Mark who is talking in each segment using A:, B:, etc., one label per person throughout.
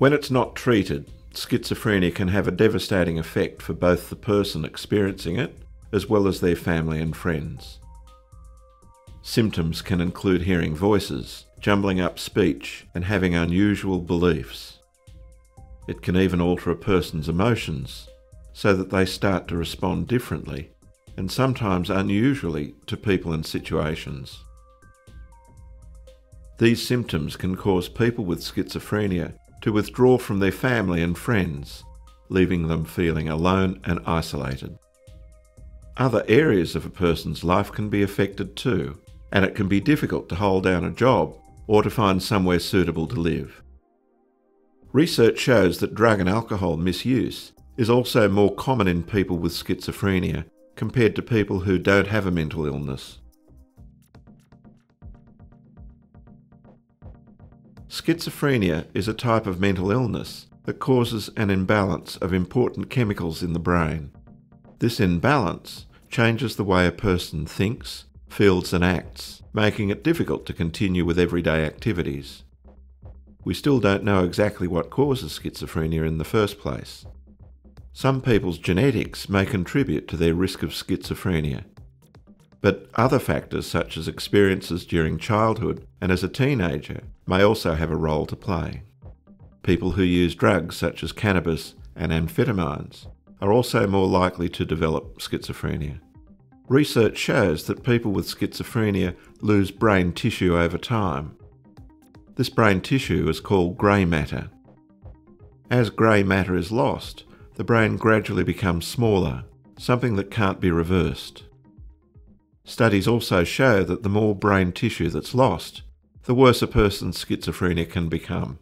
A: When it's not treated, schizophrenia can have a devastating effect for both the person experiencing it as well as their family and friends. Symptoms can include hearing voices, jumbling up speech, and having unusual beliefs. It can even alter a person's emotions so that they start to respond differently and sometimes unusually to people and situations. These symptoms can cause people with schizophrenia to withdraw from their family and friends, leaving them feeling alone and isolated. Other areas of a person's life can be affected too, and it can be difficult to hold down a job or to find somewhere suitable to live. Research shows that drug and alcohol misuse is also more common in people with schizophrenia compared to people who don't have a mental illness. Schizophrenia is a type of mental illness that causes an imbalance of important chemicals in the brain. This imbalance changes the way a person thinks, feels, and acts, making it difficult to continue with everyday activities. We still don't know exactly what causes schizophrenia in the first place. Some people's genetics may contribute to their risk of schizophrenia, but other factors such as experiences during childhood and as a teenager may also have a role to play. People who use drugs such as cannabis and amphetamines are also more likely to develop schizophrenia. Research shows that people with schizophrenia lose brain tissue over time. This brain tissue is called grey matter. As grey matter is lost, the brain gradually becomes smaller, something that can't be reversed. Studies also show that the more brain tissue that's lost, the worse a person's schizophrenia can become.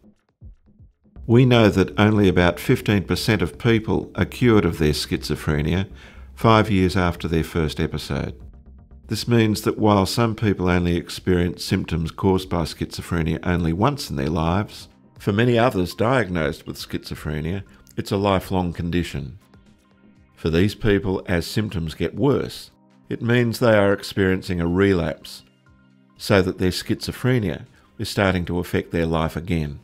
A: We know that only about 15% of people are cured of their schizophrenia five years after their first episode. This means that while some people only experience symptoms caused by schizophrenia only once in their lives, for many others diagnosed with schizophrenia, it's a lifelong condition. For these people, as symptoms get worse, it means they are experiencing a relapse, so that their schizophrenia is starting to affect their life again.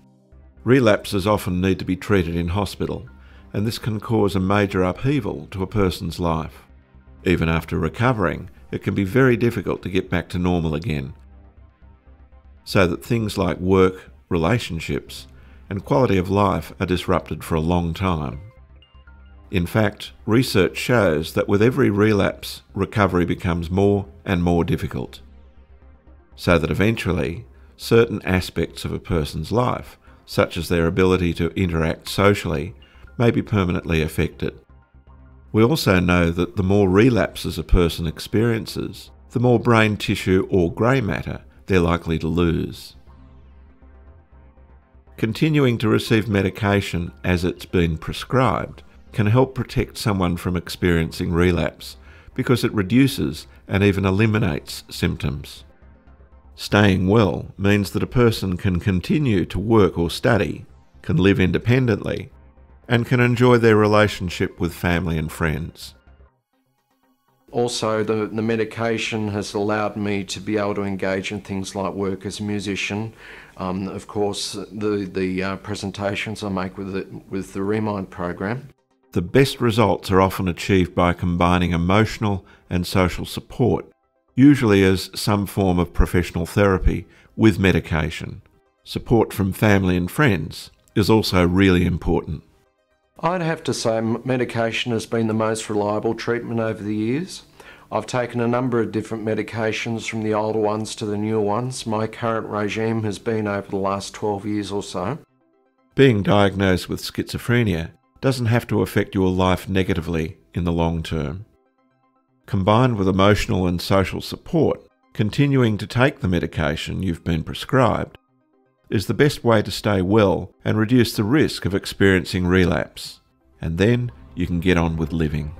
A: Relapses often need to be treated in hospital, and this can cause a major upheaval to a person's life. Even after recovering, it can be very difficult to get back to normal again, so that things like work, relationships, and quality of life are disrupted for a long time. In fact, research shows that with every relapse, recovery becomes more and more difficult. So that eventually, certain aspects of a person's life, such as their ability to interact socially, may be permanently affected. We also know that the more relapses a person experiences, the more brain tissue or grey matter they're likely to lose. Continuing to receive medication as it's been prescribed can help protect someone from experiencing relapse because it reduces and even eliminates symptoms. Staying well means that a person can continue to work or study, can live independently, and can enjoy their relationship with family and friends.
B: Also, the, the medication has allowed me to be able to engage in things like work as a musician. Um, of course, the, the uh, presentations I make with the, with the Remind program.
A: The best results are often achieved by combining emotional and social support, usually as some form of professional therapy, with medication. Support from family and friends is also really important.
B: I'd have to say medication has been the most reliable treatment over the years. I've taken a number of different medications from the older ones to the newer ones. My current regime has been over the last 12 years or so.
A: Being diagnosed with schizophrenia doesn't have to affect your life negatively in the long term. Combined with emotional and social support, continuing to take the medication you've been prescribed is the best way to stay well and reduce the risk of experiencing relapse. And then you can get on with living.